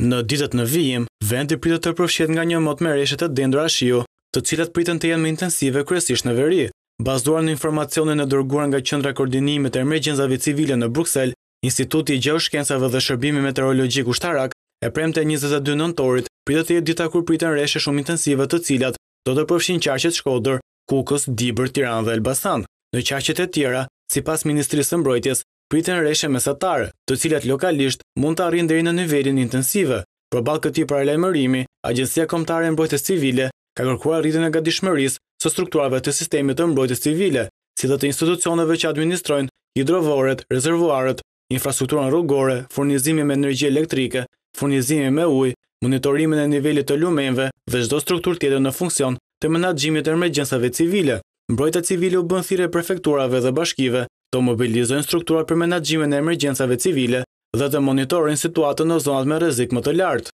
Në ditët në vijim, vendi pritet të përfshihet nga një mot me reshje të dendura shiu, të cilat priten të jenë më intensive kryesisht në veri. Bazuar në informacionin e dërguar nga Qendra e Koordinimit të Emergjencave Civile në Bruksel, Instituti i Gjeoshkencave dhe Shërbimi Meteorologjik Ushtarak, e premte e njëzet e dy nëntorit pritet të jetë dita kur priten reshje shumë intensive të cilat do të përfshijnë qarqet Shkodër, Kukës, Dibër, Tiranë dhe Elbasan. Në qarqet e tjera, sipas Ministrisë së Mbrojtjes, priten reshje mesatare, të cilat lokalisht mund të arrijnë deri në nivelin intensive. Përballë këtij paralajmërimi, Agjencia Kombëtare e Mbrojtjes Civile ka kërkuar rritjen e gatishmërisë së strukturave të sistemit të mbrojtjes civile, si dhe të institucioneve që administrojnë hidrovoret, rezervuarët, infrastrukturën rrugore, furnizimin me energji elektrike, furnizimin me ujë, monitorimin e nivelit të lumenjve dhe çdo strukturë tjetër në funksion të menaxhimit të emergjencave civile. Mbrojtja civile u bën thirrje prefekturave dhe bashkive të mobilizojnë strukturat për menaxhimin e emergjencave civile dhe të monitorojnë situatën në zonat me rrezik më të lartë.